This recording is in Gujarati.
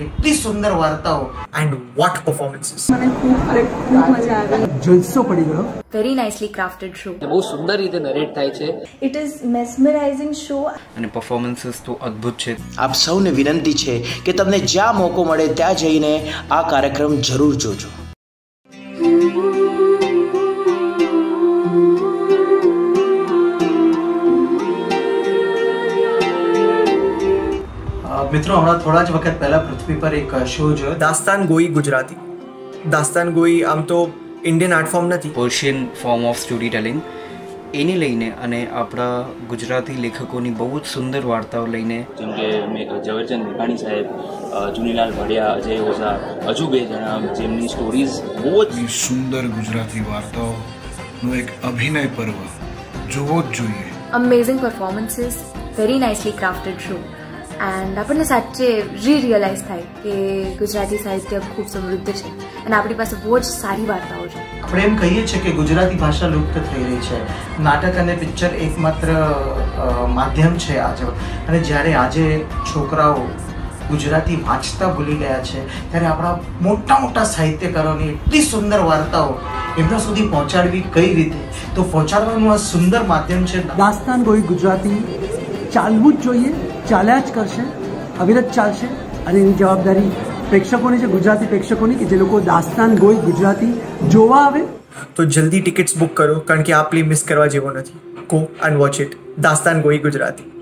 એટલી સુંદર વાર્તાઓ. એન્ડ વોટ પરફોર્મન્સીસ મને ખૂબ અરે ખૂબ મજા આવી. જલસો પડી ગયો. વેરી નાઇસલી ક્રાફ્ટેડ શો બહુ સુંદર રીતે નરેટ થાય છે. ઇટ ઇઝ mesmerizing શો અને પરફોર્મન્સીસ તો અદ્ભુત છે. આપ સૌને વિનંતી છે કે તમને જ્યાં મોકો મળે ત્યાં જઈને આ કાર્યક્રમ જરૂર જોજો. મિત્રો હમણાં થોડા જ વખત પહેલા પૃથ્વી પર એક શો જોયો. દાસ્તાન ગોઈ ગુજરાતી. દાસ્તાન ગોઈ આમ તો ઇન્ડિયન આર્ટ ફોર્મ નથી. Persian form of story telling એને લઈને અને આપણા ગુજરાતી લેખકોની બહુ જ સુંદર વાર્તાઓ લઈને જેમ કે ઝવેરચંદ મેઘાણી સાહેબ જુનીલાલ ભડિયા અજય ઓઝા હજુ બે જણા જેમની સ્ટોરીઝ બહુ જ સુંદર ગુજરાતી વાર્તાઓનો એક અભિનય પર્વ જોવો જ જોઈએ. Amazing performances very nicely crafted show. And આપણને સાચે રી રિયલાઇઝ થાય કે ગુજરાતી સાહિત્ય ખૂબ સમૃદ્ધ છે. અને આપણી પાસે બહુ જ સારી વાર્તાઓ છે. આપણે એમ કહીએ છીએ કે ગુજરાતી ભાષા લુપ્ત થઈ રહી છે. નાટક અને પિક્ચર એકમાત્ર માધ્યમ છે આજે. અને જ્યારે આજે છોકરાઓ ગુજરાતી વાંચતા ભૂલી ગયા છે ત્યારે આપણા મોટા મોટા સાહિત્યકારોની એટલી સુંદર વાર્તાઓ એમના સુધી પહોંચાડવી કઈ રીતે? તો પહોંચાડવાનું આ સુંદર માધ્યમ છે. દાસ્તાન ગોઈ ગુજરાતી ચાલવું જ જોઈએ. ચાલ્યા જ કરશે, અવિરત ચાલશે અને એની જવાબદારી પ્રેક્ષકોની છે, ગુજરાતી પ્રેક્ષકોની કે જે લોકો દાસ્તાન ગોઈ ગુજરાતી જોવા આવે. તો જલ્દી ટિકિટ્સ બુક કરો, કારણ કે આ પ્લે મિસ કરવા જેવો નથી. Go and watch it Dastangoi Gujarati.